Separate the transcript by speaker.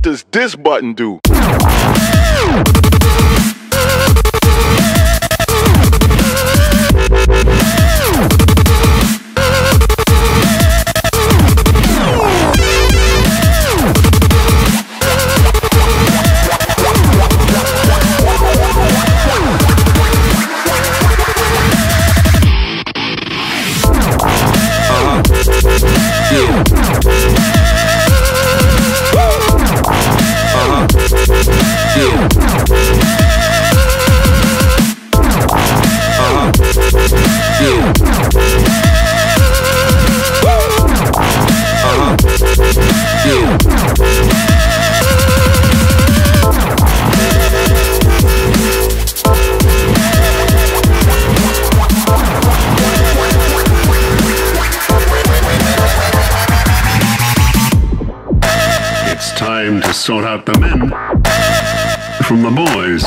Speaker 1: does this button do? Uh-huh.
Speaker 2: It's time to sort out the men from the boys.